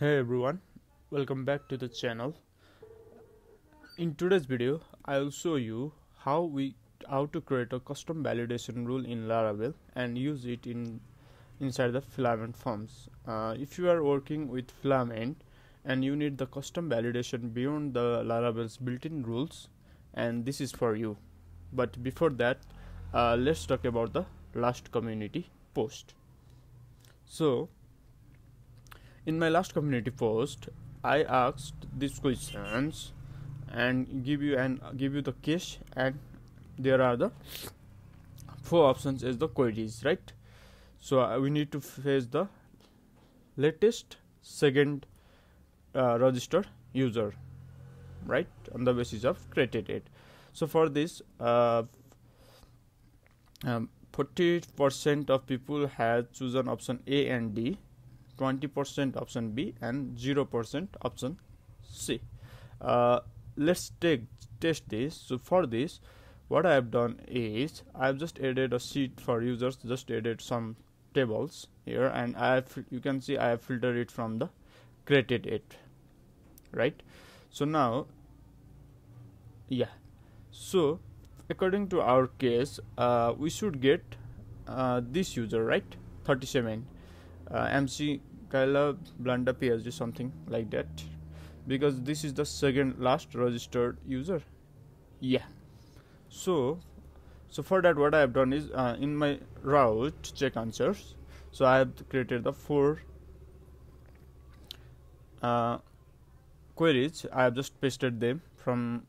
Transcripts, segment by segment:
Hey everyone, welcome back to the channel. In today's video, I'll show you how we how to create a custom validation rule in Laravel and use it in inside the filament forms. Uh, if you are working with filament and you need the custom validation beyond the Laravel's built-in rules, and this is for you. But before that, uh, let's talk about the last community post. So in my last community post i asked these questions and give you and give you the case and there are the four options as the queries right? So uh, we need to face the latest second uh, registered user right? On the basis of created at so for this uh, um, 40% of people had chosen option a and d 20% option B and 0% option C. Uh, let's take test this. So for this, what I have done is I have just added a sheet for users. Just added some tables here, and I have you can see I have filtered it from the created at. Right. So now, yeah. So according to our case, uh, we should get uh, this user right 37 uh, MC Kyla Blanda PSG something like that because this is the second last registered user. Yeah. So so for that what I have done is uh, in my route check answers so I have created the four uh, queries. I have just pasted them from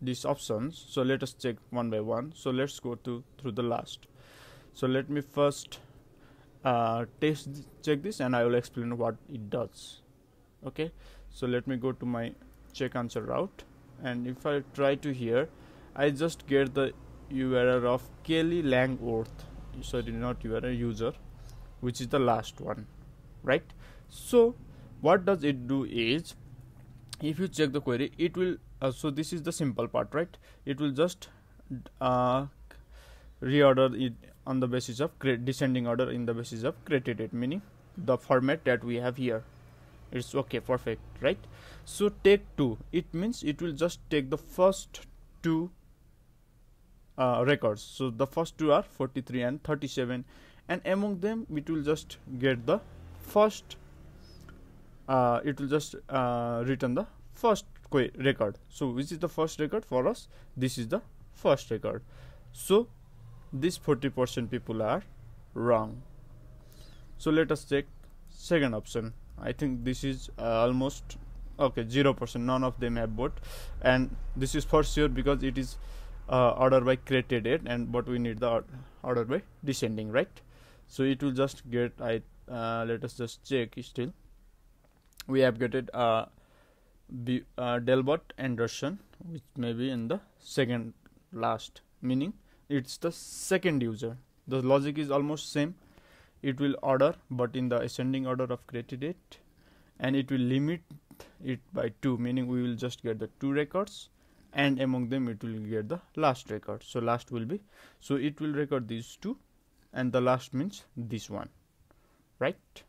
these options. So let us check one by one. So let's go to through the last. So let me first uh, test check this and I will explain what it does. Okay? So let me go to my check answer route. And if I try to here I just get the URL of Kelly Langworth. Sorry not URL user which is the last one. Right? So what does it do is if you check the query it will uh, so this is the simple part right? It will just uh, reorder it on the basis of descending order in the basis of created date meaning the format that we have here. It's okay perfect right? So take two. It means it will just take the first two uh, records. So the first two are 43 and 37 and among them it will just get the first uh, it will just uh, return the first record. So which is the first record for us. This is the first record. So this 40% people are wrong. So let us check second option. I think this is uh, almost okay 0% none of them have bought. And this is for sure because it is uh, order by created date and but we need the order by descending right? So it will just get i uh, let us just check still. We have it uh, B, uh, Anderson which may be in the second last meaning it's the second user. The logic is almost same. It will order but in the ascending order of created date and it will limit it by 2 meaning we will just get the two records and among them it will get the last record. So last will be so it will record these two and the last means this one right?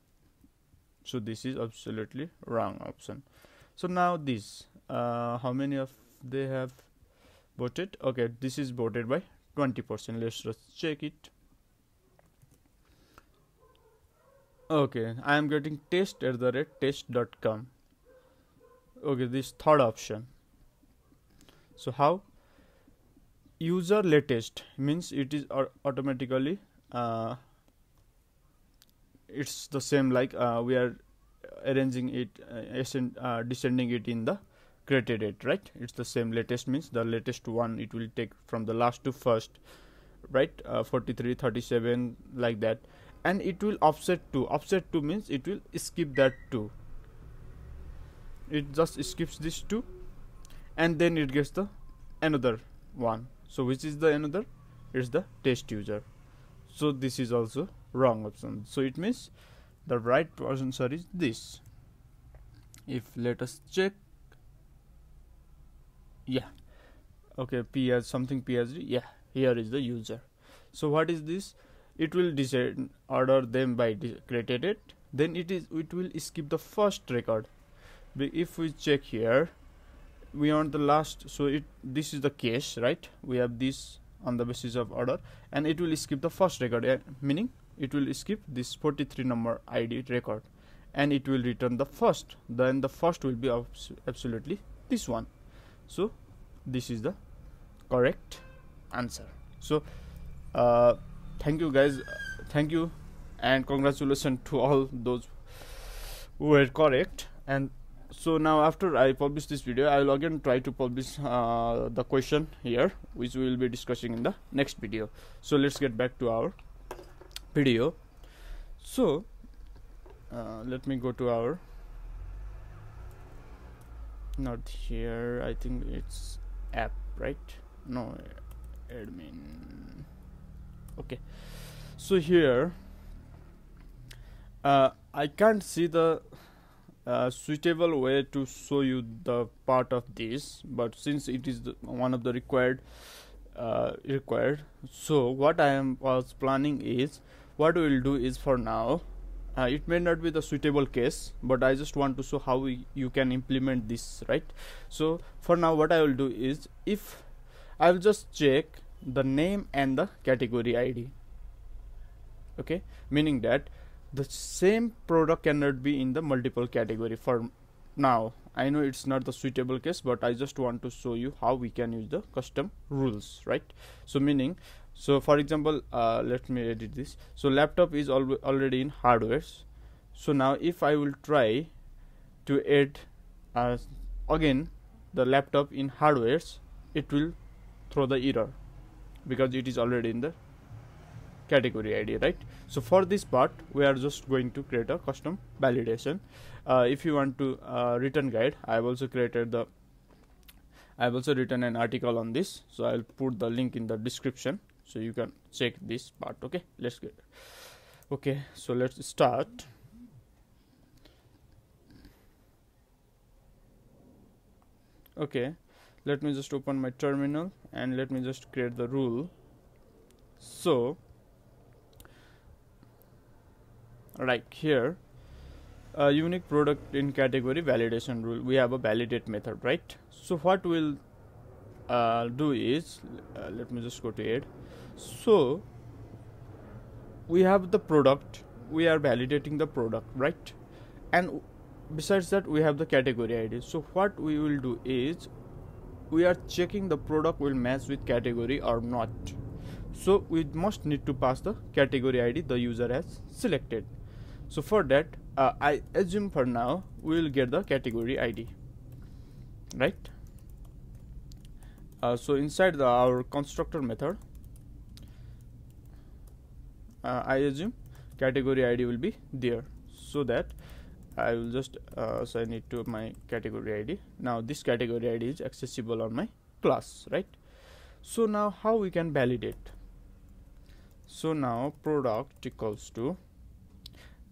So this is absolutely wrong option. So now this uh, how many of they have voted? Okay this is voted by 20% let's just check it. Okay I am getting test at the rate test.com okay this third option. So how? User latest means it is automatically uh, it's the same like uh, we are arranging it uh, uh, descending it in the created at right? It's the same latest means. The latest one it will take from the last to first right? Uh, 43 37 like that. And it will offset to offset to means it will skip that two. It just skips this two and then it gets the another one. So which is the another? It's the test user. So this is also wrong option. So it means the right answer is this. If let us check yeah. Okay ps something psd yeah here is the user. So what is this? It will decide order them by created at. Then it is it will skip the first record. If we check here we want the last so it this is the case right? We have this on the basis of order and it will skip the first record. Uh, meaning it will skip this 43 number id record and it will return the first. Then the first will be absolutely this one so this is the correct answer. So uh, thank you guys thank you and congratulations to all those who were correct. And so now after I publish this video I will again try to publish uh, the question here which we will be discussing in the next video. So let's get back to our video. So uh, let me go to our not here. I think it's app right? No admin. Okay. So here uh, I can't see the uh, suitable way to show you the part of this but since it is the, one of the required uh, required so what I am was planning is what we will do is for now uh, it may not be the suitable case but I just want to show how we, you can implement this right? So for now what I will do is if I will just check the name and the category ID okay? Meaning that the same product cannot be in the multiple category for now. I know it's not the suitable case but I just want to show you how we can use the custom rules right? So meaning so for example uh, let me edit this. So laptop is al already in hardwares. So now if I will try to add uh, again the laptop in hardwares it will throw the error because it is already in the category id right? So for this part we are just going to create a custom validation. Uh, if you want to uh, return guide i have also created the i have also written an article on this. So i'll put the link in the description so you can check this part okay? Let's get okay so let's start. Okay let me just open my terminal and let me just create the rule. So like here a unique product in category validation rule. We have a validate method right? So what we'll uh, do is uh, let me just go to it so we have the product we are validating the product right? And besides that we have the category id so what we will do is we are checking the product will match with category or not. So we must need to pass the category id the user has selected. So for that uh, I assume for now we will get the category ID right? Uh, so inside the, our constructor method uh, I assume category ID will be there. So that I will just uh, assign it to my category ID now this category ID is accessible on my class right? So now how we can validate? So now product equals to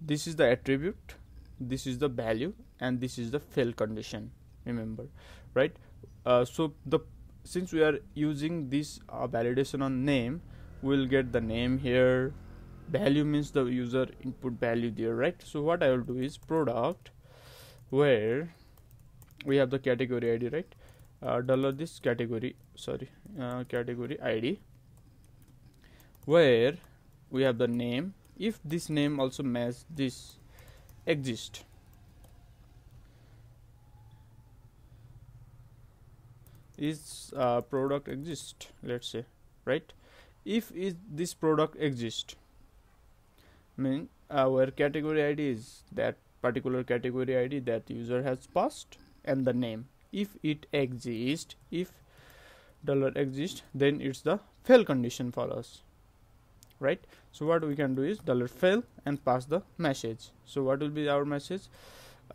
this is the attribute this is the value and this is the fail condition remember right? Uh, so the since we are using this uh, validation on name we'll get the name here value means the user input value there right? So what i will do is product where we have the category id right? Uh, dollar this category sorry uh, category id where we have the name. If this name also match this exist is uh, product exist let's say right? If is this product exist mean our category id is that particular category id that user has passed and the name. If it exists if dollar exists then it's the fail condition for us right? So what we can do is dollar fail and pass the message. So what will be our message?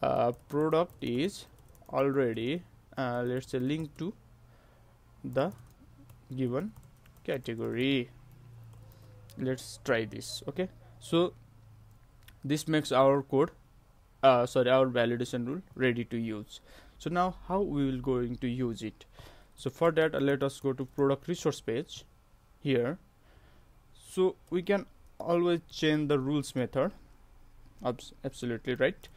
Uh, product is already uh, let's say linked to the given category. Let's try this okay so this makes our code uh, sorry our validation rule ready to use. So now how we will going to use it? So for that uh, let us go to product resource page here. So we can always change the rules method. Absolutely right.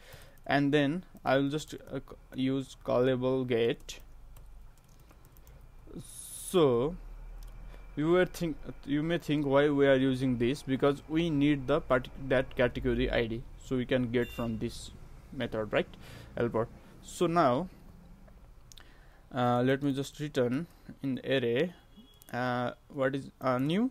And then I will just uh, use callable get so you were think you may think why we are using this because we need the that category id so we can get from this method right helper so now uh, let me just return in array uh, what is uh, new.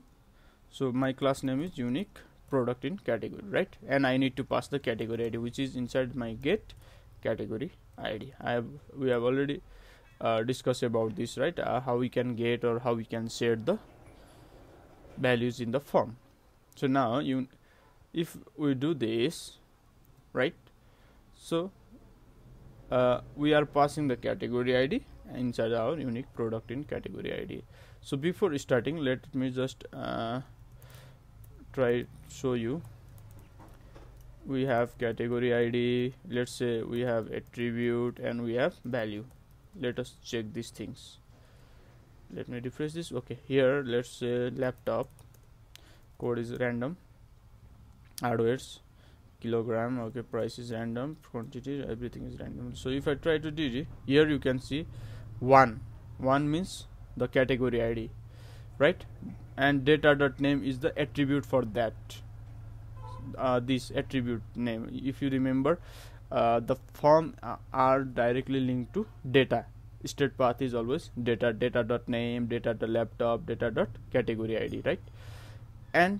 So my class name is unique product in category right? And I need to pass the category ID which is inside my get category ID I have we have already uh, discussed about this right? Uh, how we can get or how we can set the values in the form. So now you if we do this right? So uh, we are passing the category ID inside our unique product in category ID so before starting let me just uh, try show you. We have category id let's say we have attribute and we have value. Let us check these things let me refresh this. Okay here let's say laptop. Code is random. Hardwares. Kilogram. Okay price is random. Quantity everything is random. So if i try to do here you can see one. One means the category id right? And data dot name is the attribute for that. Uh, this attribute name. If you remember uh, the form uh, are directly linked to data state path is always data data dot name data dot laptop data dot category id right? And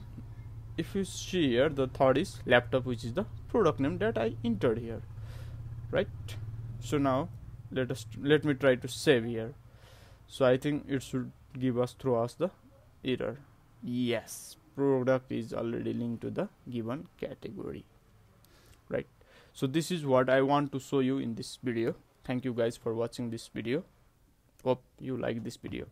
if you see here the third is laptop which is the product name that i entered here right? So now let us let me try to save here. So i think it should give us throw us the error. Yes product is already linked to the given category right? So this is what i want to show you in this video thank you guys for watching this video. Hope you like this video